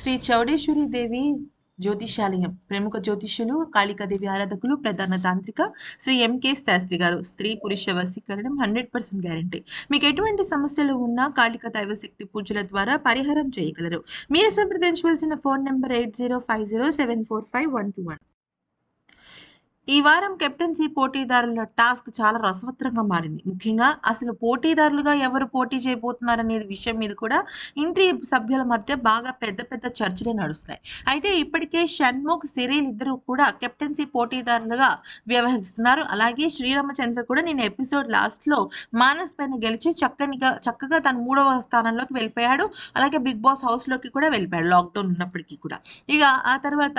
శ్రీ చౌడేశ్వరి దేవి జ్యోతిషాలయం ప్రముఖ జ్యోతిష్యులు కాళికాదేవి ఆరాధకులు ప్రధాన తాంత్రిక శ్రీ ఎంకే శాస్త్రి గారు. స్త్రీ పురుష వశీకరణం హండ్రెడ్ పర్సెంట్ గ్యారంటీ. మీకు ఎటువంటి సమస్యలు ఉన్నా కాళిక దైవశక్తి పూజల ద్వారా పరిహారం చేయగలరు. మీరు సంప్రదించవలసిన phone number eight zero five zero seven four five one two one. ఈ వారం కెప్టెన్సీ పోటీదారుల టాస్క్ చాలా రసవత్రంగా మారింది. ముఖ్యంగా అసలు పోటీదారులుగా ఎవరు పోటీ చేయబోతున్నారనే విషయం మీద కూడా ఇంటి సభ్యుల మధ్య బాగా పెద్ద పెద్ద చర్చలు నడుస్తున్నాయి. అయితే ఇప్పటికే షణ్ముఖ్ సిరీల్ ఇద్దరు కూడా కెప్టెన్సీ పోటీదారులుగా వ్యవహరిస్తున్నారు. అలాగే శ్రీరామచంద్ర కూడా నేను ఎపిసోడ్ లాస్ట్లో మానస్ పైన గెలిచి చక్కనిగా చక్కగా తన మూడవ స్థానంలోకి వెళ్ళిపోయాడు. అలాగే బిగ్ బాస్ హౌస్లోకి కూడా వెళ్ళిపోయాడు లాక్డౌన్ ఉన్నప్పటికీ కూడా. ఇక ఆ తర్వాత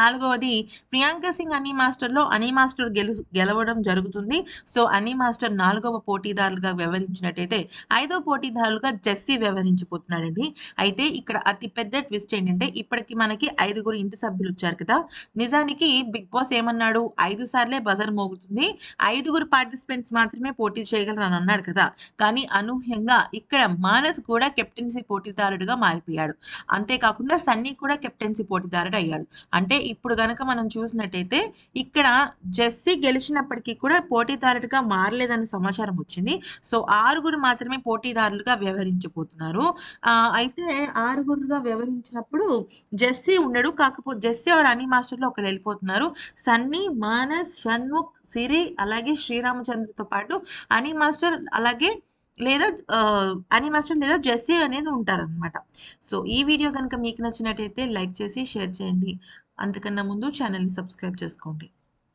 నాలుగవది ప్రియాంక సింగ్ అనీ మాస్టర్లో అనీ మాస్టర్ గెలు గెలవడం జరుగుతుంది. సో అనీ మాస్టర్ నాలుగవ పోటీదారులుగా వ్యవహరించినట్టయితే ఐదవ పోటీదారులుగా జెస్సీ వ్యవహరించిపోతున్నాడండి. అయితే ఇక్కడ అతి పెద్ద ట్విస్ట్ ఏంటంటే ఇప్పటికి మనకి ఐదుగురు ఇంటి సభ్యులు వచ్చారు కదా. నిజానికి బిగ్ బాస్ ఏమన్నాడు? ఐదు సార్లే బజర్ మోగుతుంది. ఐదుగురు పార్టిసిపెంట్స్ మాత్రమే పోటీ చేయగలరని అన్నాడు కదా. కానీ అనూహ్యంగా ఇక్కడ మానస్ కూడా కెప్టెన్సీ పోటీదారుడుగా మారిపోయాడు. అంతేకాకుండా సన్నీ కూడా కెప్టెన్సీ పోటీదారుడు అయ్యాడు. అంటే ఇప్పుడు గనక మనం చూసినట్టయితే ఇక్కడ జెస్సీ గెలిచినప్పటికీ కూడా పోటీదారుడిగా మారలేదని సమాచారం వచ్చింది. సో ఆరుగురు మాత్రమే పోటీదారులుగా వ్యవహరించబోతున్నారు. ఆ, అయితే ఆరుగురుగా వ్యవహరించినప్పుడు జెస్సీ ఉండడు. కాకపోతే జెస్సీ ఆర్ అని మాస్టర్లో ఒకరు వెళ్ళిపోతున్నారు. సన్నీ మానస్ షణ్ముఖ్ సిరి అలాగే శ్రీరామచంద్రతో పాటు అనీ మాస్టర్ అలాగే లేదా ఆ, మాస్టర్ లేదా జెస్సీ అనేది ఉంటారనమాట సో ఈ వీడియో కనుక మీకు నచ్చినట్టయితే లైక్ చేసి షేర్ చేయండి. అంతకన్నా ముందు ఛానల్ని సబ్స్క్రైబ్ చేసుకోండి.